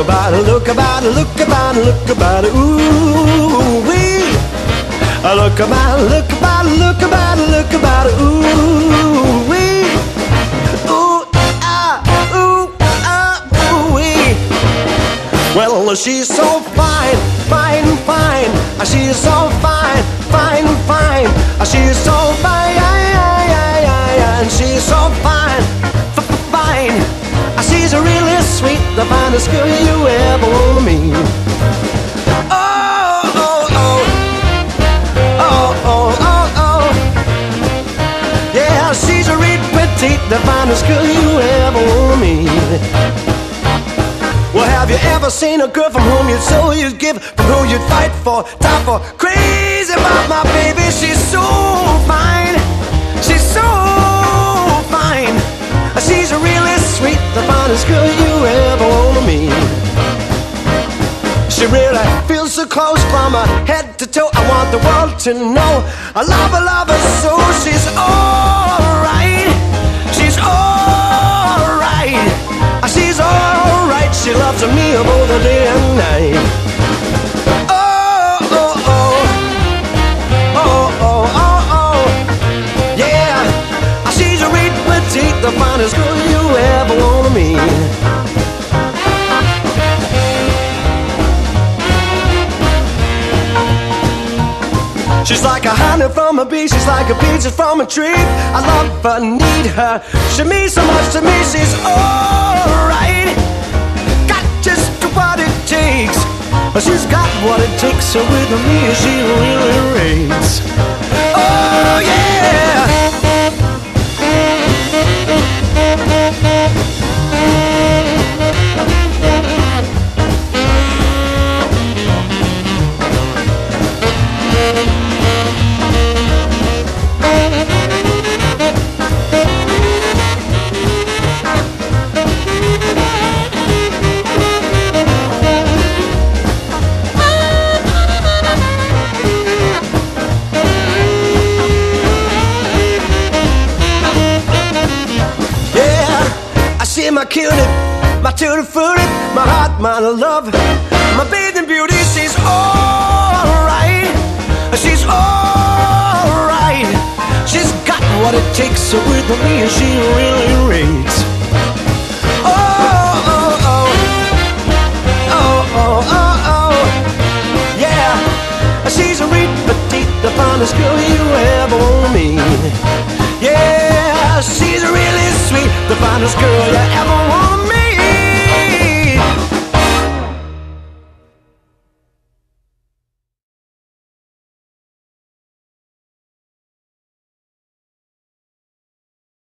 about it, look about it, look about it, look about it, ooh wee. Look about it, look about it, look about it, look about it, ooh wee. Ooh ah, ooh ah, ooh wee. Well, she's so fine, fine, fine. She's so fine, fine. The finest girl you ever wanna meet. Oh, oh, oh, oh, oh, oh, oh. Yeah, she's a real petite, the finest girl you ever meet. Well, have you ever seen a girl from whom you'd so you'd give, from who you'd fight for, die for? Crazy about my baby, she's so the girl you ever wanna meet. She really feels so close from her head to toe. I want the world to know I love her, love her so. She's alright, She's like a honey from a bee, she's like a peaches from a tree. I love her, need her. She means so much to me, she's alright. Got just what it takes. But she's got what it takes, so with me she really rates. My cutie, my tutti frutti, my heart, my love, my bathing beauty. She's alright, she's alright. She's got what it takes, so with me and she really rates. Oh, oh, oh, oh, oh, oh, oh, yeah. She's a real petite, the finest girl you ever meet. Yeah, she's really sweet, the finest girl you ever want.